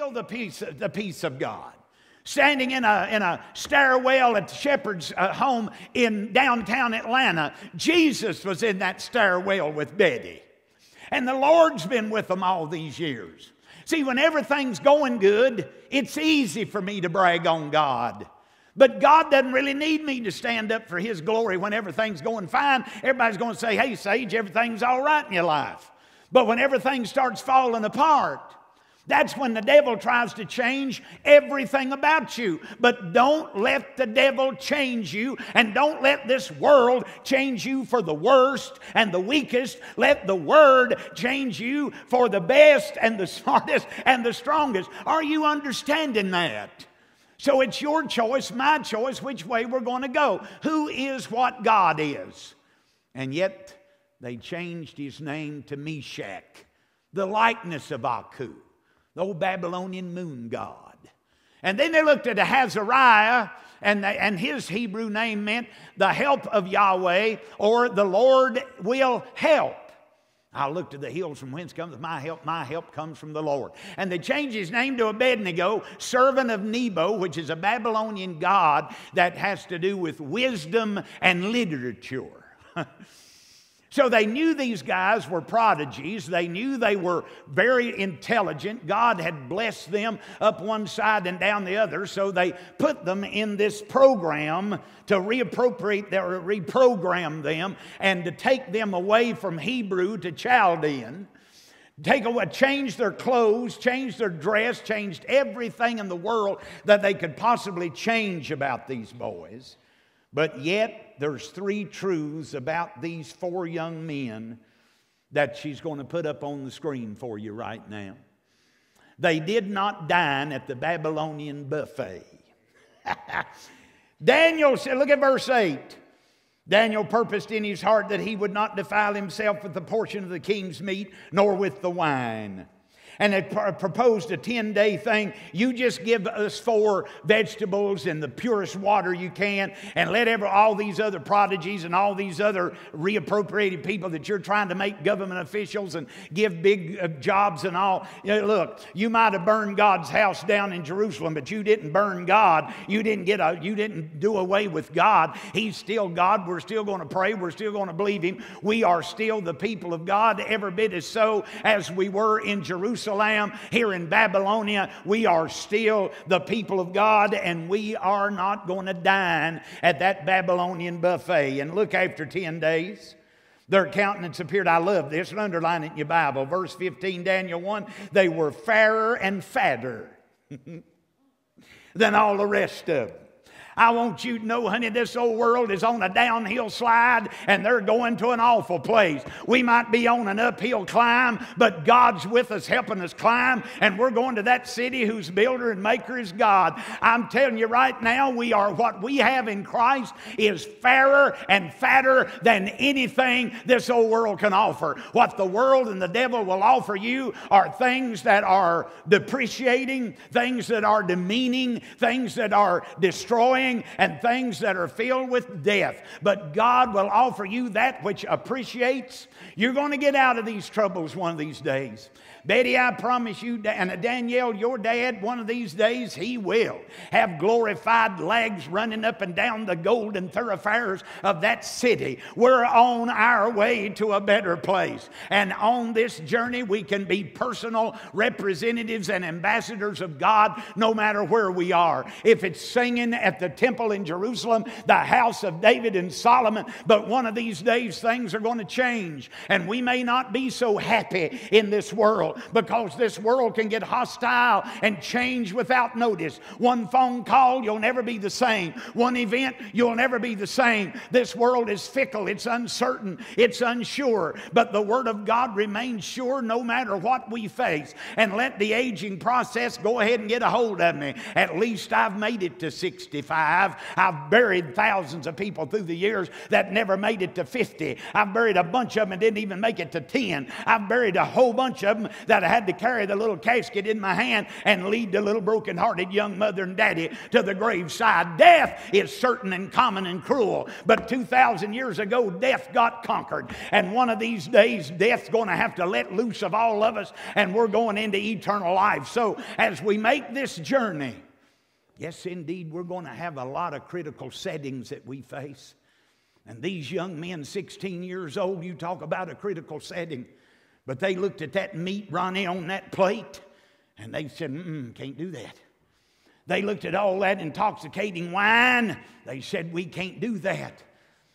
feel the peace, the peace of God. Standing in a, in a stairwell at the shepherd's uh, home in downtown Atlanta, Jesus was in that stairwell with Betty. And the Lord's been with them all these years. See, when everything's going good, it's easy for me to brag on God. But God doesn't really need me to stand up for His glory when everything's going fine. Everybody's going to say, hey, Sage, everything's all right in your life. But when everything starts falling apart, that's when the devil tries to change everything about you. But don't let the devil change you, and don't let this world change you for the worst and the weakest. Let the word change you for the best and the smartest and the strongest. Are you understanding that? So it's your choice, my choice, which way we're going to go. Who is what God is? And yet they changed his name to Meshach, the likeness of Aku, the old Babylonian moon god. And then they looked at Azariah, and, and his Hebrew name meant the help of Yahweh, or the Lord will help. I look to the hills from whence comes my help. My help comes from the Lord. And they changed his name to Abednego, servant of Nebo, which is a Babylonian god that has to do with wisdom and literature. So they knew these guys were prodigies. They knew they were very intelligent. God had blessed them up one side and down the other. So they put them in this program to reappropriate or reprogram them and to take them away from Hebrew to Chaldean. Take away, change their clothes, change their dress, changed everything in the world that they could possibly change about these boys. But yet, there's three truths about these four young men that she's going to put up on the screen for you right now. They did not dine at the Babylonian buffet. Daniel said, look at verse 8. Daniel purposed in his heart that he would not defile himself with the portion of the king's meat, nor with the wine and they proposed a 10 day thing. You just give us four vegetables and the purest water you can, and let every, all these other prodigies and all these other reappropriated people that you're trying to make government officials and give big uh, jobs and all. You know, look, you might have burned God's house down in Jerusalem, but you didn't burn God. You didn't get a, you didn't do away with God. He's still God. We're still going to pray. We're still going to believe Him. We are still the people of God, every bit as so as we were in Jerusalem Jerusalem, here in Babylonia, we are still the people of God and we are not going to dine at that Babylonian buffet. And look, after 10 days, their countenance appeared. I love this, underline it in your Bible. Verse 15, Daniel 1 they were fairer and fatter than all the rest of them. I want you to know, honey, this old world is on a downhill slide and they're going to an awful place. We might be on an uphill climb, but God's with us, helping us climb, and we're going to that city whose builder and maker is God. I'm telling you right now, we are what we have in Christ is fairer and fatter than anything this old world can offer. What the world and the devil will offer you are things that are depreciating, things that are demeaning, things that are destroying and things that are filled with death. But God will offer you that which appreciates. You're going to get out of these troubles one of these days. Betty, I promise you, and Danielle, your dad, one of these days, he will have glorified legs running up and down the golden thoroughfares of that city. We're on our way to a better place. And on this journey, we can be personal representatives and ambassadors of God no matter where we are. If it's singing at the temple in Jerusalem, the house of David and Solomon, but one of these days things are going to change. And we may not be so happy in this world world because this world can get hostile and change without notice. One phone call, you'll never be the same. One event, you'll never be the same. This world is fickle, it's uncertain, it's unsure, but the Word of God remains sure no matter what we face. And let the aging process go ahead and get a hold of me. At least I've made it to 65. I've buried thousands of people through the years that never made it to 50. I've buried a bunch of them and didn't even make it to 10. I've buried a whole bunch of them that I had to carry the little casket in my hand and lead the little broken-hearted young mother and daddy to the graveside. Death is certain and common and cruel, but 2,000 years ago, death got conquered. And one of these days, death's going to have to let loose of all of us, and we're going into eternal life. So as we make this journey, yes, indeed, we're going to have a lot of critical settings that we face. And these young men, 16 years old, you talk about a critical setting. But they looked at that meat, Ronnie, on that plate, and they said, mm can't do that. They looked at all that intoxicating wine. They said, we can't do that.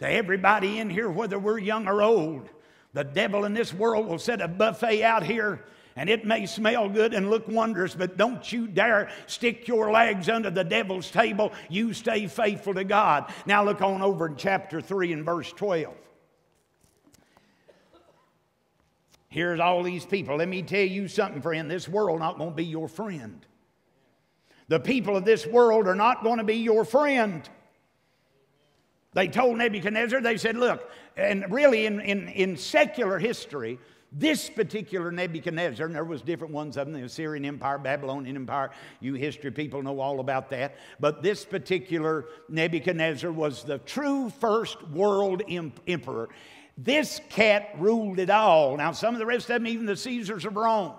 To everybody in here, whether we're young or old, the devil in this world will set a buffet out here and it may smell good and look wondrous, but don't you dare stick your legs under the devil's table. You stay faithful to God. Now look on over in chapter 3 and verse 12. Here's all these people. Let me tell you something, friend. This world not going to be your friend. The people of this world are not going to be your friend. They told Nebuchadnezzar, they said, look, and really in, in, in secular history, this particular Nebuchadnezzar, and there was different ones of them, the Assyrian Empire, Babylonian Empire, you history people know all about that. But this particular Nebuchadnezzar was the true first world emperor. This cat ruled it all. Now, some of the rest of them, even the Caesars of Rome,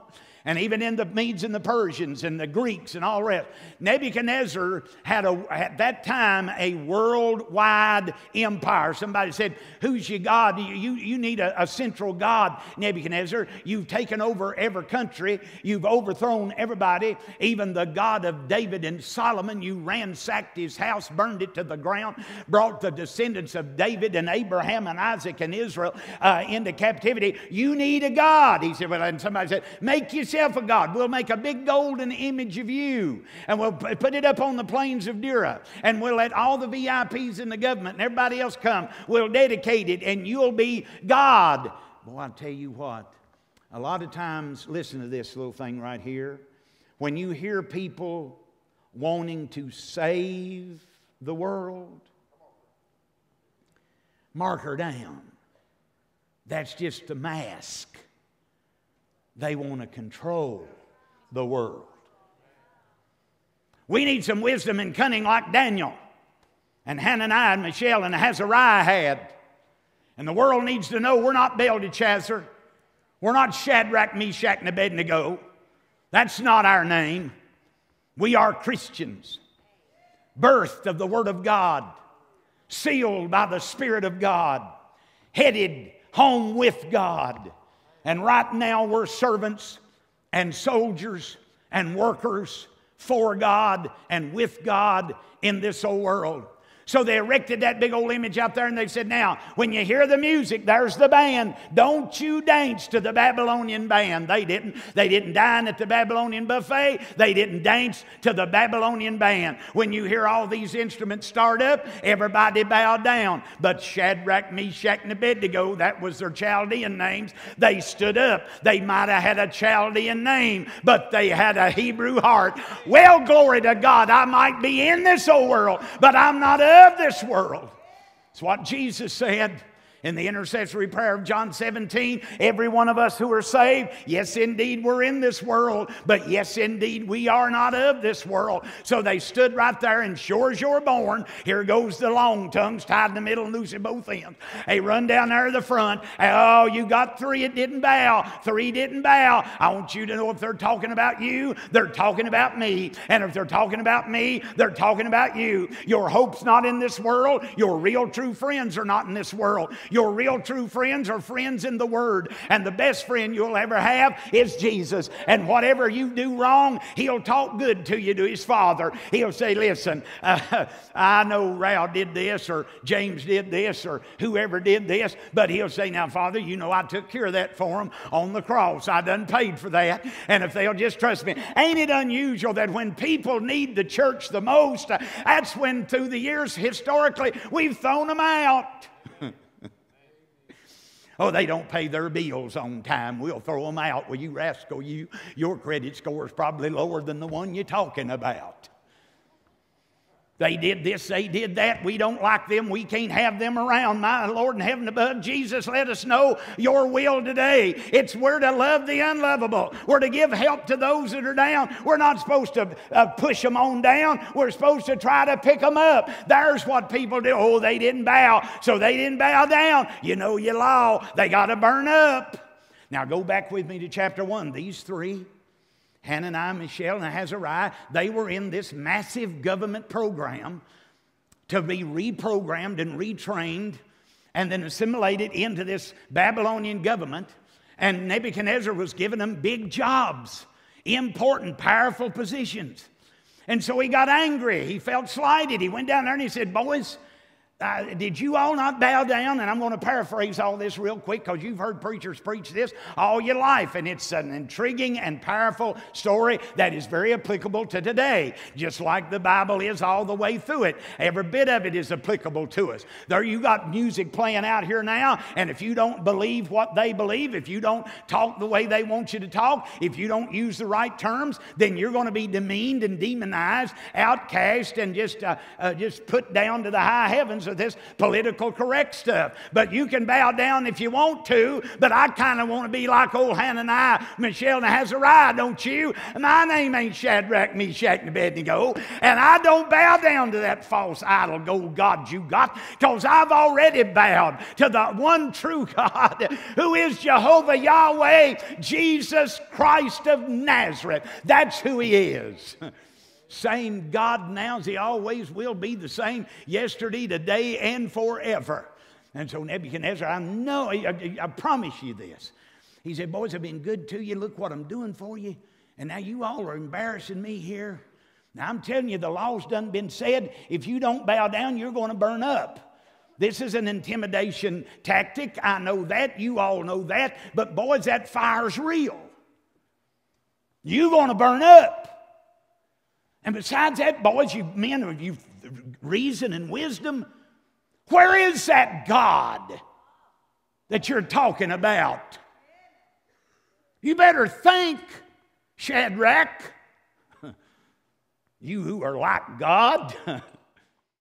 and even in the Medes and the Persians and the Greeks and all the rest. Nebuchadnezzar had a, at that time a worldwide empire. Somebody said, Who's your God? You, you need a, a central God, Nebuchadnezzar. You've taken over every country, you've overthrown everybody, even the God of David and Solomon. You ransacked his house, burned it to the ground, brought the descendants of David and Abraham and Isaac and Israel uh, into captivity. You need a God. He said, Well, and somebody said, Make yourself yourself a God. We'll make a big golden image of you and we'll put it up on the plains of Dura and we'll let all the VIPs in the government and everybody else come. We'll dedicate it and you'll be God. Boy, I'll tell you what, a lot of times, listen to this little thing right here. When you hear people wanting to save the world, mark her down. That's just a mask they want to control the world. We need some wisdom and cunning like Daniel and Hananiah and Mishael and Azariah had. And the world needs to know we're not Belteshazzar. We're not Shadrach, Meshach, and Abednego. That's not our name. We are Christians, birthed of the Word of God, sealed by the Spirit of God, headed home with God. And right now we're servants and soldiers and workers for God and with God in this old world. So they erected that big old image out there and they said, Now, when you hear the music, there's the band. Don't you dance to the Babylonian band. They didn't. They didn't dine at the Babylonian buffet. They didn't dance to the Babylonian band. When you hear all these instruments start up, everybody bowed down. But Shadrach, Meshach, and Abednego, that was their Chaldean names, they stood up. They might have had a Chaldean name, but they had a Hebrew heart. Well, glory to God, I might be in this old world, but I'm not of of this world. It's what Jesus said in the intercessory prayer of John 17, every one of us who are saved, yes, indeed, we're in this world, but yes, indeed, we are not of this world. So they stood right there, and sure as you're born, here goes the long tongues tied in the middle and loose at both ends. They run down there to the front. Oh, you got three, it didn't bow. Three didn't bow. I want you to know if they're talking about you, they're talking about me. And if they're talking about me, they're talking about you. Your hope's not in this world. Your real true friends are not in this world. Your real true friends are friends in the Word. And the best friend you'll ever have is Jesus. And whatever you do wrong, He'll talk good to you to His Father. He'll say, Listen, uh, I know Rao did this, or James did this, or whoever did this, but He'll say, Now, Father, you know I took care of that for them on the cross. I done paid for that. And if they'll just trust me, ain't it unusual that when people need the church the most, uh, that's when through the years historically we've thrown them out. Oh, they don't pay their bills on time. We'll throw them out. Well, you rascal, you, your credit score is probably lower than the one you're talking about. They did this, they did that. We don't like them. We can't have them around. My Lord in heaven above, Jesus, let us know your will today. It's we're to love the unlovable. We're to give help to those that are down. We're not supposed to uh, push them on down. We're supposed to try to pick them up. There's what people do. Oh, they didn't bow, so they didn't bow down. You know your law. They got to burn up. Now go back with me to chapter 1. These three Hananiah, Mishael, and Azariah, they were in this massive government program to be reprogrammed and retrained and then assimilated into this Babylonian government. And Nebuchadnezzar was giving them big jobs, important, powerful positions. And so he got angry. He felt slighted. He went down there and he said, Boys, uh, did you all not bow down? And I'm going to paraphrase all this real quick because you've heard preachers preach this all your life. And it's an intriguing and powerful story that is very applicable to today, just like the Bible is all the way through it. Every bit of it is applicable to us. There, you got music playing out here now, and if you don't believe what they believe, if you don't talk the way they want you to talk, if you don't use the right terms, then you're going to be demeaned and demonized, outcast, and just, uh, uh, just put down to the high heavens of this political correct stuff. But you can bow down if you want to, but I kind of want to be like old Hananiah, Mishael, and Azariah, don't you? My name ain't Shadrach, Meshach, and Abednego, and I don't bow down to that false idol gold God you got, because I've already bowed to the one true God who is Jehovah Yahweh, Jesus Christ of Nazareth. That's who He is. Same God now as He always will be the same yesterday, today, and forever. And so Nebuchadnezzar, I know, I, I promise you this. He said, Boys, I've been good to you. Look what I'm doing for you. And now you all are embarrassing me here. Now I'm telling you, the law's done been said. If you don't bow down, you're going to burn up. This is an intimidation tactic. I know that. You all know that. But boys, that fire's real. You're going to burn up. And besides that, boys, you men of you reason and wisdom, where is that God that you're talking about? You better think, Shadrach. You who are like God.